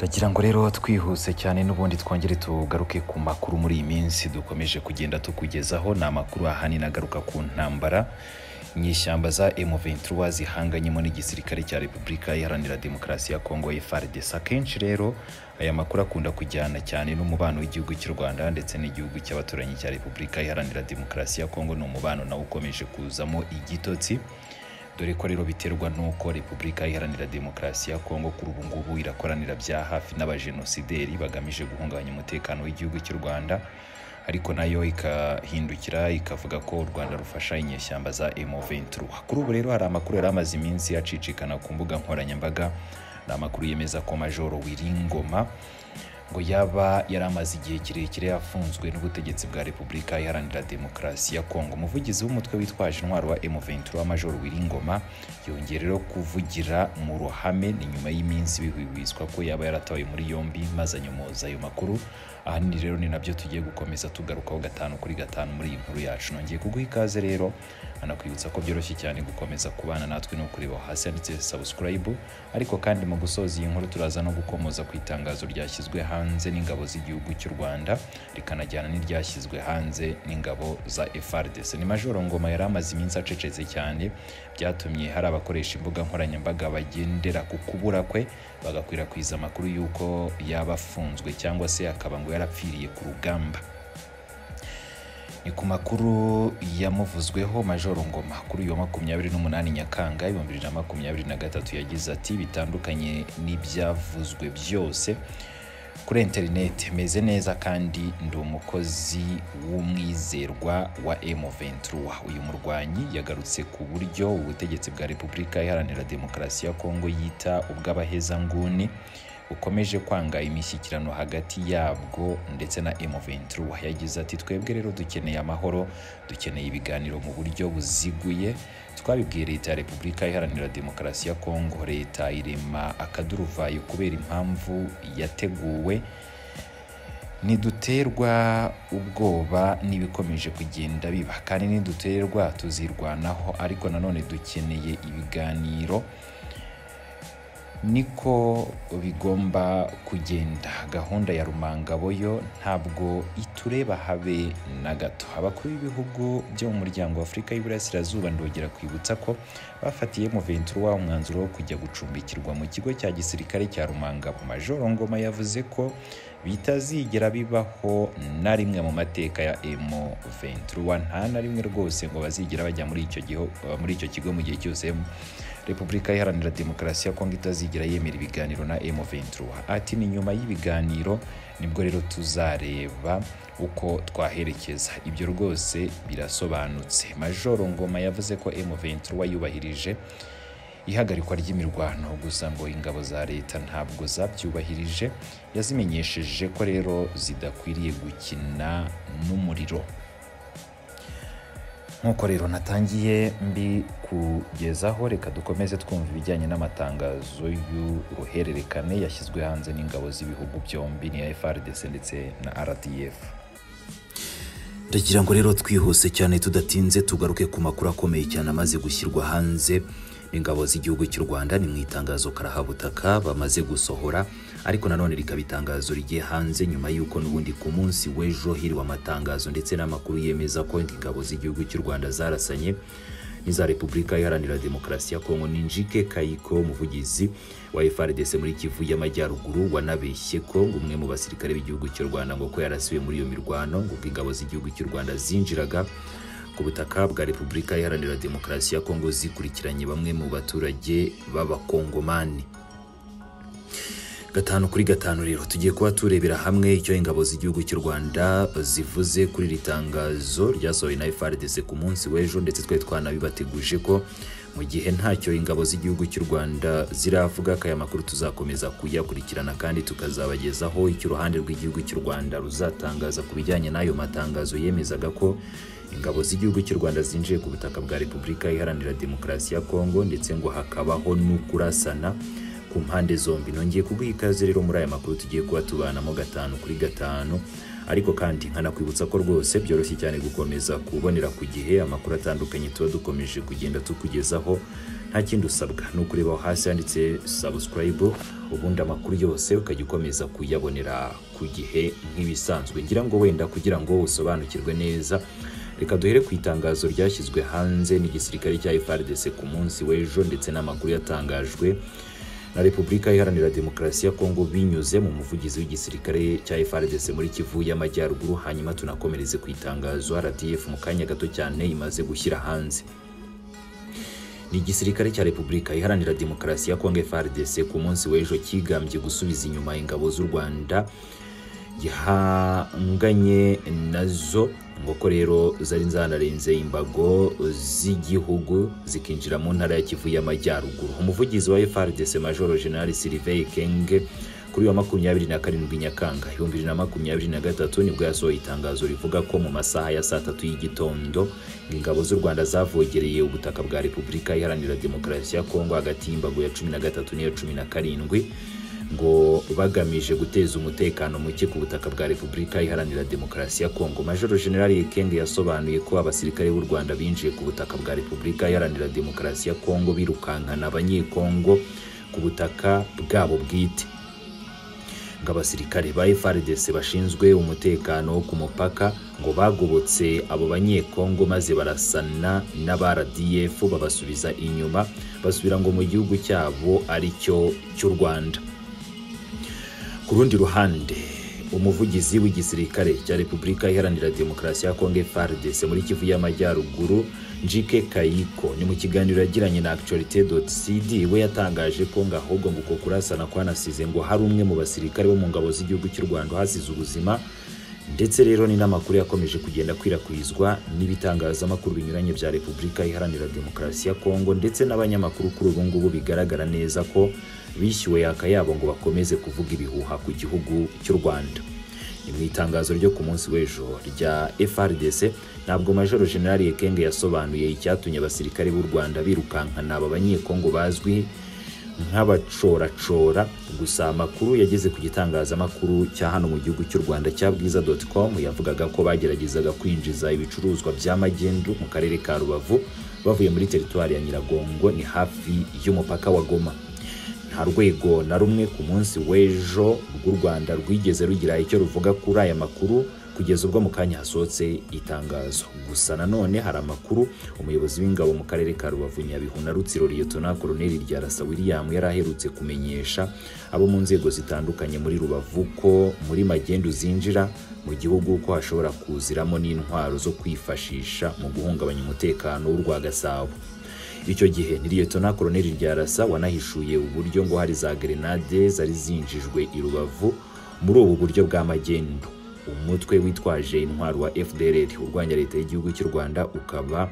ndagira ngo rero twihuse cyane n'ubundi twongere tugaruke ku makuru muri iyi minsi. Dukomeje kugenda tukugezaho ni amakuru ahanini agaruka ku ntambara. Inyeshyamba za M23 zihanganyemo n'igisirikare cya Repubulika Iharanira Demokarasi ya Kongo FARDC akenshi rero aya makuru akunda kujyana cyane n'umubano w'igihugu cy'u Rwanda ndetse n'igihugu cy'abaturanyi cya Repubulika Iharanira Demokarasi ya Kongo ni umubano nawo ukomeje kuzamo igitotsi. Dore ko rero biterwa n'uko repubulika iharanira demokarasi ya kongo kuri ubu ngubu irakoranira bya hafi n'abajenosideri bagamije guhungabanya umutekano w'igihugu cy'u rwanda ariko na yo ikahindukira ikavuga ko u rwanda rufasha inyeshyamba za M23. Kuri ubu rero hari amakuru yari amaze iminsi yacicikana ku mbuga nkoranyambaga ni amakuru yemeza ko majoro wiringoma ngo yaba yari amaze igihe kirekire afunzwe n'ubutegetsi bwa repubulika iharanira demokarasi ya kongo umuvugizi w'umutwe witwaje intwaro wa M23 majoro wiringoma yongeye rero kuvugira mu ruhame ni nyuma y'iminsi bihwihwiswa ko yaba yaratawe muri yombi maze anyomoza ayo makuru. Ahanini rero ni na byo tugiye gukomeza tugarukaho gatanu kuri gatanu muri iyi nkuru yacu. Nongeye kuguha ikaze rero anakwibutsa ko byoroshye cyane gukomeza kubana natwe no kureba hasi. Handitse subscribe ariko kandi mu gusoza iyi nkuru turaza no gukomoza ku itangazo ryashyizwe hanze n'ingabo z'igihugu cy'u Rwanda rikanajyana n'iryashyizwe hanze n'ingabo za FARDC ni Majoro Ngoma yari amaze iminsi acecetse cyane byatumye hari abakoresha imbuga nkoranyambaga bagendera ku kubura kwe bagakwirakwiza amakuru y'uko yaba afunzwe cyangwa se akaba ngo yarapfiriye ku rugamba. Ni ku makuru yamuvuzweho majoro ngoma kuri uyu wa makumyabiri n'umunani nyakanga ibihumbi bibiri na makumyabiri na gatatu yagize ati bitandukanye n'ibyavuzwe byose kuri interineti meze neza kandi ndi umukozi w'umwizerwa wa M23 uyu murwanyi yagarutse ku buryo ubutegetsi bwa repubulika iharanira demokarasi ya kongo yita ubw'abahezanguni bukomeje kwanga imishyikirano hagati yabwo ndetse na M23 yagize ati twebwe rero dukeneye amahoro dukeneye ibiganiro mu buryo buziguye. Twabibwiye leta ya repubulika iharanira demokarasi ya kongo. Leta irema akaduruvayo kubera impamvu yateguwe. Niduterwa ubwoba n'ibikomeje kugenda biba. Kandi niduterwa tuzirwanaho. Ariko nanone dukeneye ibiganiro niko bigomba kugenda. Gahunda ya rumangabo yo ntabwo itureba habe na gato. Abakuru b'ibihugu byo mu muryango wa afurika y'iburasirazuba ndogera kwibutsa ko bafatiye mu ventura umwanzuro wo kujya gucumbikirwa mu kigo cya gisirikare cya rumangabo. Majoro ngoma yavuze ko bitazigera bibaho na rimwe mu mateka ya M23 nta na rimwe rwose ngo bazigera bajya muri icyo kigo mu gihe cyose repubulika iharanira demokarasi ya kongo itazigera yemera ibiganiro na M23 ati ni nyuma y'ibiganiro ni bwo rero tuzareba uko twaherekeza. Ibyo rwose birasobanutse. Majoro ngoma yavuze ko M23 yubahirije ihagarikwa ry'imirwano. Gusa ngo ingabo za leta ntabwo zabyubahirije. Yazimenyesheje ko rero zidakwiriye gukina n'umuriro. Nk'uko rero natangiye mbi kugezaho reka dukomeze twumva ibijyanye n'amatangazo y'uruhererekane yashyizwe hanze n'ingabo z'ibihugu byombi ni FARDC ndetse na RDF ndagira ngo rero twihuse cyane tudatinze tugaruke ku makuru akomeye cyane amaze gushyirwa hanze. N'ingabo z'igihugu cy'u Rwanda ni mu itangazo karahabutaka bamaze gusohora ariko nanone rikaba itangazo rigiye hanze nyuma y'uko n'ubundi ku munsi w'ejo hiriwe amatangazo ndetse n'amakuru yemeza ko ingabo z'igihugu cy'u Rwanda zarasanye n'iza Repubulika Iharanira Demokarasi ya Kongo ni Njike Kayiko umuvugizi wa FARDC muri Kivu y'Amajyaruguru wanabeshye ko umwe mu basirikare b'igihugu cy'u Rwanda ngo ko yarasiwe muri iyo mirwano ngo ingabo z'igihugu cy'u Rwanda zinjiraga ku butaka bwa Repubulika Iharanira Demokarasi ya Kongo zikurikiranye bamwe mu baturage b'abakongomani. Gatanu kuri gatanu rero tugiye kuba turebera hamwe icyo ingabo z'igihugu cy'u Rwanda zivuze kuri iri tangazo ryasohowe na FARDC ku munsi w'ejo ndetse twari twanabibateguje ko mu gihe ntacyo ingabo z'igihugu cy'u Rwanda ziravuga ko aya makuru tuzakomeza kuyakurikirana kandi tukazabagezaho icyo uruhande rw'igihugu cy'u Rwanda ruzatangaza ku bijyanye n'ayo matangazo yemezaga ko ingabo z'igihugu cy'u Rwanda zinjiye ku butaka bwa Repubulika Iharanira Demokarasi ya Kongo ndetse ngo hakabaho n'ukurasana ku mpande zombi. Nongeye kuguha ikaze rero muri aya makuru tugiye kuba tubanamo gatanu kuri gatanu ariko kandi nkanakwibutsa ko rwose byoroshye cyane gukomeza kubonera ku gihe amakuru atandukanye tuba dukomeje kugenda tukugezaho nta kindi usabwa. Ni ukureba aho hasi handitse subscribe ubundi amakuru yose ukajya ukomeza kuyabonera ku gihe nk'ibisanzwe. Ngira ngo wenda kugira ngo usobanukirwe neza reka duhere ku itangazo ryashyizwe hanze n'igisirikare cya FARDC ku munsi w'ejo ndetse n'amakuru yatangajwe na Repubulika Iharanira Demokarasi ya Kongo binyuze mu muvugizi w'igisirikare cya FARDC muri Kivu y'Amajyaruguru hanyuma tunakomereze ku itangazo RDF mu kanya gato cyane imaze gushyira hanze. Ni igisirikare cya Repubulika Iharanira Demokarasi ya Kongo FARDC ku munsi w'ejo kigambye gusubiza inyuma ingabo z'u Rwanda gihanganye na zo ngo ko rero zari zanarenze imbago z'igihugu zikinjira mu ntara ya Kivu y'Amajyaruguru. Umuvugizi wa FARDC Major General Sylvain Kenge kuri wa makumyabiri na karindwi Nyakanga ibihumbi bibiri na makumyabiri na gatatu ni bwo yasohoye itangazo rivuga ko mu masaha ya saa tatu y'igitondo ingabo z'u Rwanda zavogereye ubutaka bwa Repubulika Iharanira Demokarasi ya Kongo hagati y'imbago ya cumi na gatatu n'iya cumi na karindwi. Ngo bagamije guteza umutekano muke ku butaka bwa Repubulika Iharanira Demokarasi ya Kongo Major General Ekenge yasobanuye ko abasirikare b'u Rwanda binjiye ku butaka bwa Repubulika Iharanira Demokarasi ya Kongo birukankana abanyekongo ku butaka bwabo bwite. Ngo abasirikare ba FARDC bashinzwe umutekano wo ku mupaka ngo bagobotse abo banyekongo maze barasana n'aba RDF babasubiza inyuma basubira ngo mu gihugu cyabo ari cyo cy'u Rwanda. Ku rundi ruhande umuvugizi w'igisirikare cya Repubulika Iharanira Demokarasi ya Kongo FARDC muri Kivu y'Amajyaruguru Njike Kayiko ni mu kiganiro yagiranye na Actualite.cd we yatangaje ko ngo ahubwo ngo uko kurasana kwanasize ngo hari umwe mu basirikare bo mu ngabo z'igihugu cy'u Rwanda hasize ubuzima ndetse rero ni n'amakuru yakomeje kugenda akwirakwizwa n'ibitangazamakuru binyuranye bya Repubulika Iharanira Demokarasi ya Kongo ndetse n'abanyamakuru kuri ubu ngubu bigaragara neza ko bishyuwe akayabo ngo bakomeze kuvuga ibihuha ku gihugu cy'u Rwanda. Ni mu itangazo ryo ku munsi w'ejo rya FRDC ntabwo Major General Ekenge yasobanuye icyatumye abasirikare b'u Rwanda birukankana aba banyekongo bazwi nk'abacoracora. Gusa amakuru yageze ku gitangazamakuru cya hano mu gihugu cy'u Rwanda cya bwiza.com yavugaga ko bageragezaga kwinjiza ibicuruzwa bya magendu mu karere ka Rubavu bavuye muri teritwari ya Nyiragongo ni hafi y'umupaka wa Goma. Nta rwego na rumwe ku munsi w'ejo rw'u Rwanda rwigeze rugira icyo ruvuga kuri aya makuru. Kugeza ubwo mu kanya hasohotse itangazo. Gusa nanone hari amakuru umuyobozi w'ingabo mu karere ka Rubavu Nyabihu na Rutsiro Liyetona Koloneli Ryarasa William yari aherutse kumenyesha abo mu nzego zitandukanye muri Rubavu ko muri magendu zinjira mu gihugu ko hashobora kuziramo n'intwaro zo kwifashisha mu guhungabanya umutekano w'urwa Gasabo icyo gihe ni Liyetona Koloneli Ryarasa wanahishuye uburyo ngo hari za grenade zari zinjijwe i Rubavu muri ubu buryo bwa magendu. Umutwe witwaje intwaro wa FDLR urwanya leta y'igihugu cy'u Rwanda ukaba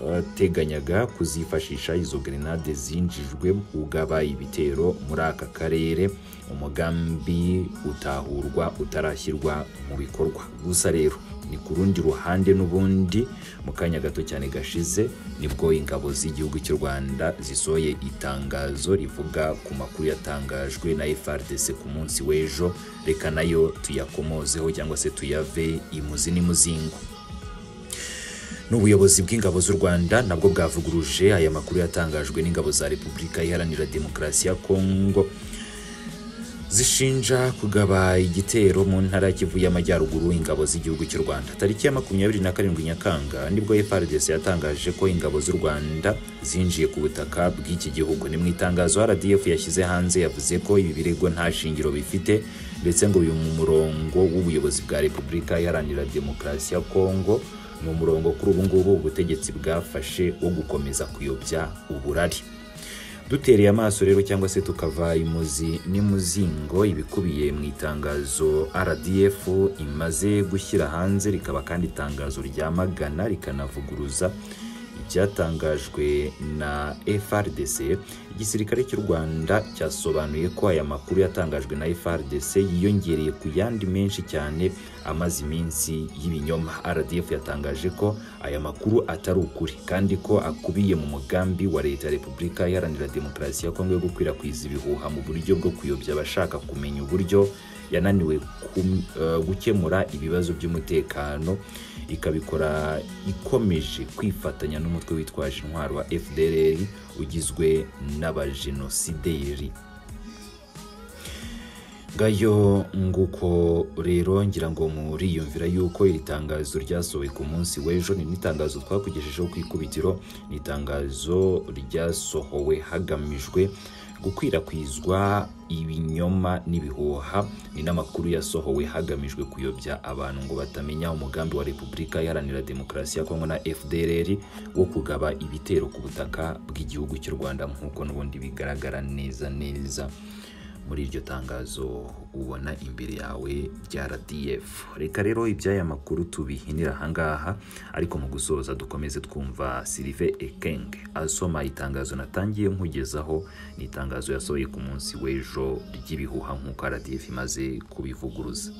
warateganyaga kuzifashisha izo grenade zinjijwe ugaba ibitero muri aka karere umugambi utahurwa utarashyirwa mu bikorwa. Gusa rero ni ku rundi ruhande n'ubundi mu kanya gato cyane gashize ni bwo ingabo z'igihugu cy'u Rwanda zisohoye itangazo rivuga ku makuru yatangajwe na FARDC ku munsi w'ejo. Reka na yo tuyakomozeho cyangwa se tuyave imuzi n'imuzingo. N'ubuyobozi bw'ingabo z'u Rwanda nabwo bwavuguruje aya makuru yatangajwe n'ingabo za Repubulika Iharanira Demokarasi ya Kongo. Zishinja kugaba igitero mu ntara ya Kivu y'Amajyaruguru ingabo z'igihugu cy'u Rwanda. Tariki ya makumyabiri na karindwi Nyakanga ni bwo FARDC yatangaje ko ingabo z'u Rwanda zinjiye ku butaka bw'iki gihugu. Ni mu itangazo RDF yashyize hanze yavuze ko ibi birego nta shingiro bifite ndetse ngo uyu mu murongo w'ubuyobozi bwa Repubulika Iharanira Demokarasi ya Kongo ni umurongo kuri ubu ngubu ubutegetsi bwafashe wo gukomeza kuyobya uburari. Dutereye amaso rero cyangwa se tukava imuzi n'imuzingo ibikubiye mu itangazo RDF imaze gushyira hanze rikaba kandi itangazo ryamagana rikanavuguruza byatangajwe na FRDC igisirikare cy'u Rwanda cyasobanuye ko aya makuru yatangajwe na FRDC yiyongereye ku yandi menshi cyane amaze iminsi y'ibinyoma. RDF yatangaje ko aya makuru atari ukuri kandi ko akubiye mu mugambi wa leta ya Repubulika Iharanira Demokarasi ya Kongo yo gukwirakwiza ibihuha mu buryo bwo kuyobya abashaka kumenya uburyo yananiwe eh, gukemura ibibazo by'umutekano ikabikora ikomeje kwifatanya n'umutwe witwaje intwaro wa FDLR ugizwe n'abajenosideri ngayo nguko rero ngira ngo muriyumvira yuko iri tangazo ryasohowe ku munsi w'ejo ni n'itangazo twakugejejeho ku ikubitiro ni itangazo ryasohowe hagamijwe gukwirakwizwa ibinyoma n'ibihuha ni n'amakuru yasohowe hagamijwe kuyobya abantu ngo batamenya umugambi wa repubulika iharanira demokarasi ya kongo na fdrr wo kugaba ibitero ku butaka bw'igihugu cy'u rwanda nk'uko n'ubundi bigaragara neza neza. Muri iryo tangazo ubona imbere yawe rya RDF reka rero iby'aya makuru tubihinira ahangaha ariko mu gusoza dukomeze twumva Sylvain Ekeng asoma itangazo natangiye nkugezaho. Ni itangazo yasohoye ku munsi w'ejo ry'ibihuha nk'uko RDF imaze kubivuguruza.